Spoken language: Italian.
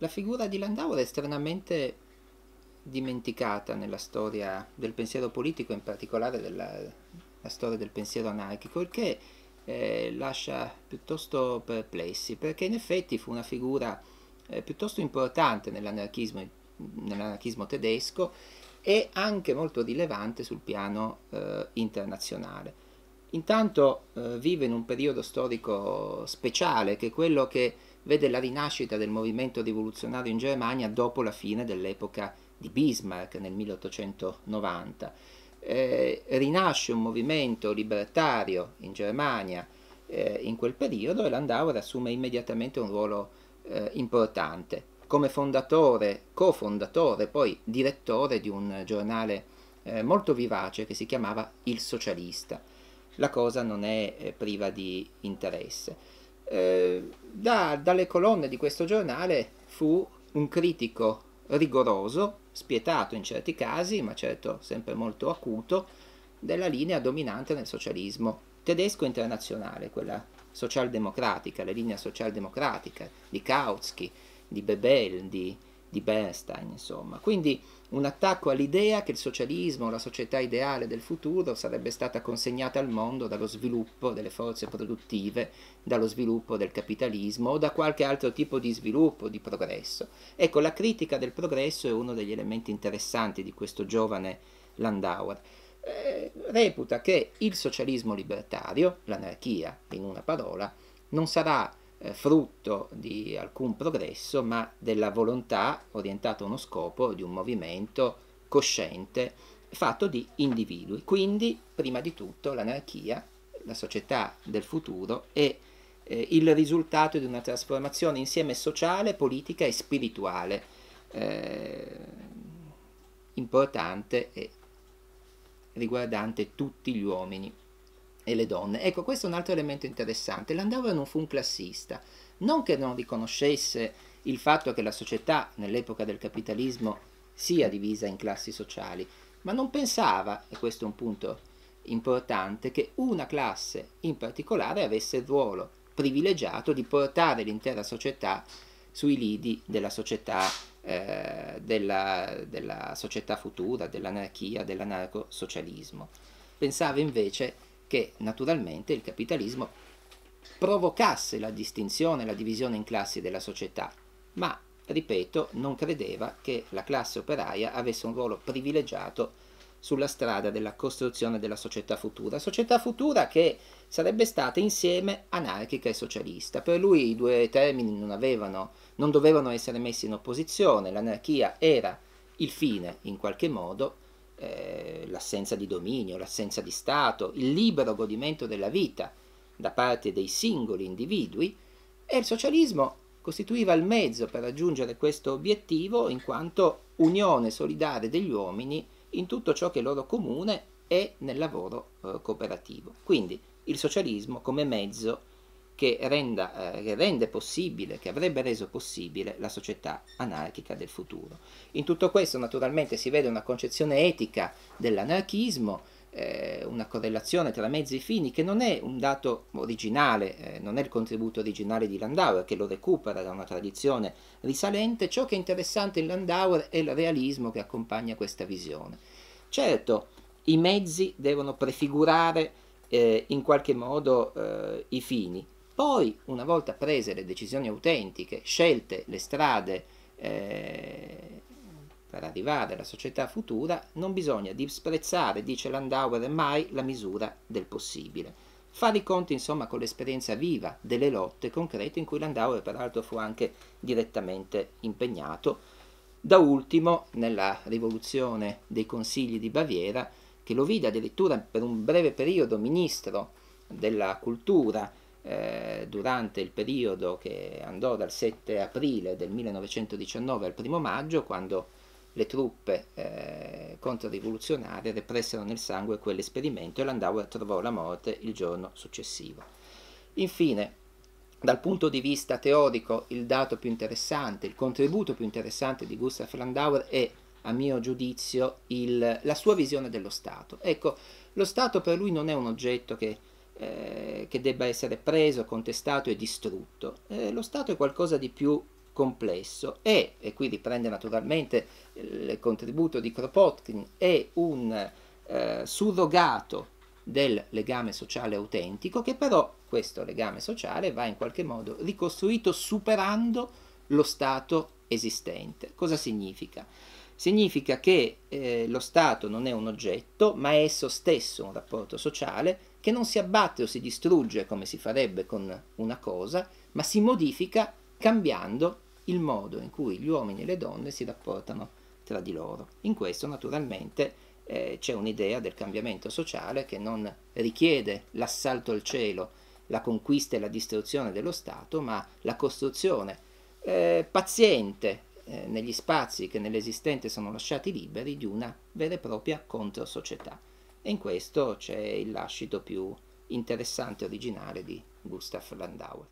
La figura di Landauer è stranamente dimenticata nella storia del pensiero politico, in particolare della storia del pensiero anarchico, il che eh, lascia piuttosto perplessi, perché in effetti fu una figura eh, piuttosto importante nell'anarchismo, nell'anarchismo, tedesco e anche molto rilevante sul piano eh, internazionale. Intanto eh, vive in un periodo storico speciale, che è quello che vede la rinascita del movimento rivoluzionario in Germania dopo la fine dell'epoca di Bismarck nel 1890. Eh, rinasce un movimento libertario in Germania eh, in quel periodo e Landauer assume immediatamente un ruolo eh, importante come fondatore, cofondatore, poi direttore di un giornale eh, molto vivace che si chiamava Il Socialista. La cosa non è eh, priva di interesse. Eh, da, dalle colonne di questo giornale fu un critico rigoroso, spietato in certi casi, ma certo sempre molto acuto, della linea dominante nel socialismo tedesco internazionale, quella socialdemocratica, la linea socialdemocratica di Kautsky, di Bebel, di, di Bernstein, insomma. Quindi un attacco all'idea che il socialismo, la società ideale del futuro, sarebbe stata consegnata al mondo dallo sviluppo delle forze produttive, dallo sviluppo del capitalismo o da qualche altro tipo di sviluppo, di progresso. Ecco, la critica del progresso è uno degli elementi interessanti di questo giovane Landauer. Eh, reputa che il socialismo libertario, l'anarchia in una parola, non sarà eh, frutto di alcun progresso, ma della volontà orientata a uno scopo di un movimento cosciente fatto di individui. Quindi, prima di tutto, l'anarchia, la società del futuro, è eh, il risultato di una trasformazione insieme sociale, politica e spirituale eh, importante e riguardante tutti gli uomini e le donne. Ecco, questo è un altro elemento interessante. Landauer non fu un classista, non che non riconoscesse il fatto che la società nell'epoca del capitalismo sia divisa in classi sociali, ma non pensava, e questo è un punto importante, che una classe in particolare avesse il ruolo privilegiato di portare l'intera società sui lidi della società, eh, della, della società futura, dell'anarchia, dell'anarcosocialismo. Pensava invece che naturalmente il capitalismo provocasse la distinzione, la divisione in classi della società, ma, ripeto, non credeva che la classe operaia avesse un ruolo privilegiato sulla strada della costruzione della società futura, società futura che sarebbe stata insieme anarchica e socialista. Per lui i due termini non, avevano, non dovevano essere messi in opposizione, l'anarchia era il fine in qualche modo, eh, l'assenza di dominio, l'assenza di Stato, il libero godimento della vita da parte dei singoli individui e il socialismo costituiva il mezzo per raggiungere questo obiettivo in quanto unione solidale degli uomini in tutto ciò che è loro comune e nel lavoro eh, cooperativo. Quindi il socialismo come mezzo che, renda, eh, che rende possibile, che avrebbe reso possibile la società anarchica del futuro. In tutto questo naturalmente si vede una concezione etica dell'anarchismo, eh, una correlazione tra mezzi e fini che non è un dato originale, eh, non è il contributo originale di Landauer che lo recupera da una tradizione risalente, ciò che è interessante in Landauer è il realismo che accompagna questa visione. Certo, i mezzi devono prefigurare eh, in qualche modo eh, i fini, poi, una volta prese le decisioni autentiche, scelte le strade eh, per arrivare alla società futura, non bisogna disprezzare, dice Landauer, mai la misura del possibile. Fare i conti, insomma, con l'esperienza viva delle lotte concrete in cui Landauer, peraltro, fu anche direttamente impegnato. Da ultimo, nella rivoluzione dei consigli di Baviera, che lo vide addirittura per un breve periodo ministro della cultura eh, durante il periodo che andò dal 7 aprile del 1919 al 1 maggio, quando le truppe eh, controrivoluzionarie repressero nel sangue quell'esperimento e Landauer trovò la morte il giorno successivo. Infine, dal punto di vista teorico, il dato più interessante, il contributo più interessante di Gustav Landauer è, a mio giudizio, il, la sua visione dello Stato. Ecco, lo Stato per lui non è un oggetto che eh, che debba essere preso, contestato e distrutto. Eh, lo Stato è qualcosa di più complesso e, e qui riprende naturalmente il contributo di Kropotkin, è un eh, surrogato del legame sociale autentico che però questo legame sociale va in qualche modo ricostruito superando lo stato esistente. Cosa significa? Significa che eh, lo Stato non è un oggetto, ma è esso stesso un rapporto sociale che non si abbatte o si distrugge come si farebbe con una cosa, ma si modifica cambiando il modo in cui gli uomini e le donne si rapportano tra di loro. In questo naturalmente eh, c'è un'idea del cambiamento sociale che non richiede l'assalto al cielo, la conquista e la distruzione dello Stato, ma la costruzione eh, paziente eh, negli spazi che nell'esistente sono lasciati liberi di una vera e propria controsocietà. E in questo c'è il lascito più interessante e originale di Gustav Landauer.